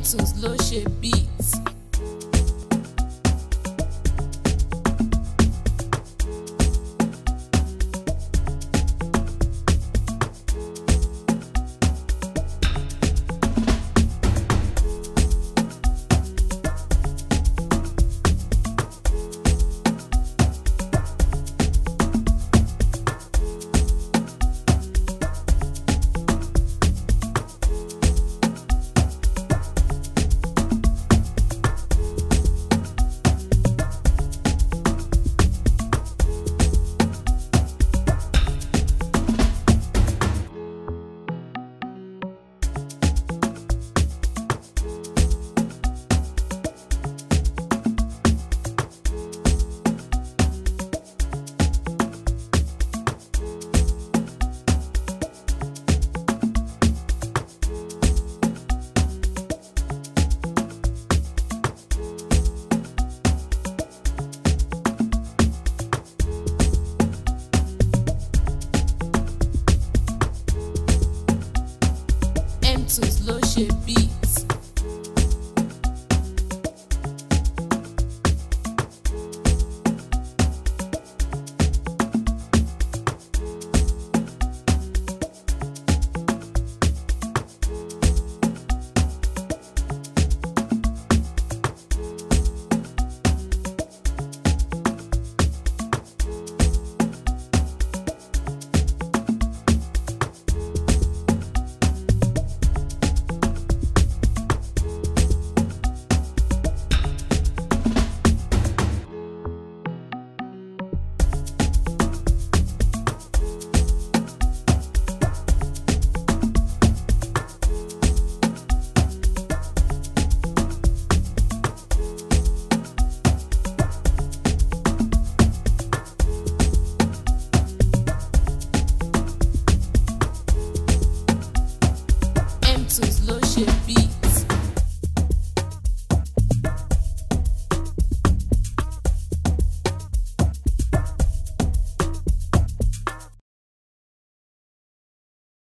mtunes ló ṣe beat. Mtunes ló ṣe beat.